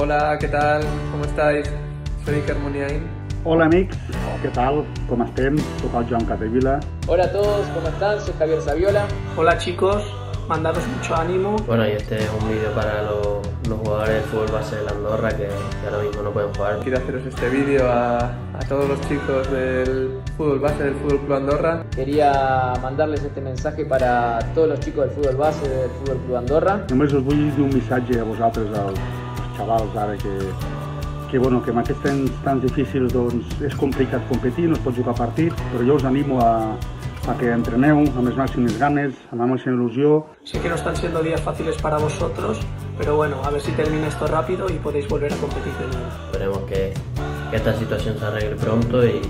Hola, ¿qué tal? ¿Cómo estáis? Soy Iker Muniain. Hola amics, què tal? Com estem? Soc el Joan Capdevila. Hola a todos, ¿cómo están? Soy Javier Saviola. Hola chicos, mandaros mucho ánimo. Bueno, y este es un vídeo para los, los jugadores del fútbol base de la Andorra que, que ahora mismo no pueden jugar. Quiero haceros este vídeo a, a todos los chicos del fútbol base del Fútbol Club Andorra. Quería mandarles este mensaje para todos los chicos del fútbol base del Fútbol Club Andorra. Només us vull dir un missatge a vosaltres, als xavals ara, que, que, bueno, que en aquests temps tan difícils doncs, és complicat competir, no es pot jugar partits, però jo us animo a, a que entreneu amb les màximes ganes, amb la màxima il·lusió. Sé que no están siendo días fáciles para vosotros, pero bueno, a ver si termina esto rápido y podéis volver a competir de nuevo. Esperemos que, que esta situación se arregle pronto y,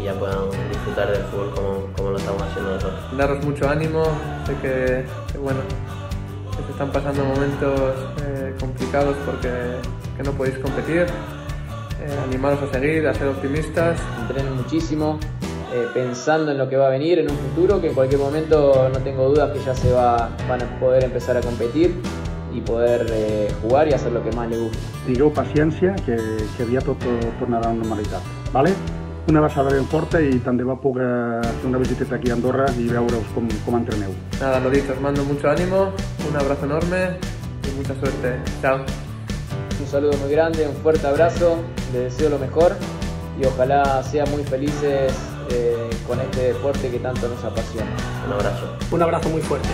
y ya puedan disfrutar del fútbol como, como lo estamos haciendo nosotros. Daros mucho ánimo, sé que, que, bueno, que se están pasando momentos eh, complicados porque que no podéis competir. Eh, animaros a seguir, a ser optimistas. Entrenen muchísimo, eh, pensando en lo que va a venir en un futuro, que en cualquier momento no tengo dudas que ya se va, van a poder empezar a competir y poder eh, jugar y hacer lo que más les gusta. Tingueu paciència, que, que aviat tot tornarà a la normalitat. Vale? Una abraçada ben forta i tant de bo puc eh, fer una visiteta aquí a Andorra i veure-us com, com entreneu. Nada, lo dicho, os mando mucho ánimo, un abrazo enorme y mucha suerte. Chao. Un saludo muy grande, un fuerte abrazo, les deseo lo mejor y ojalá sean muy felices eh, con este deporte que tanto nos apasiona. Un abrazo. Un abrazo muy fuerte.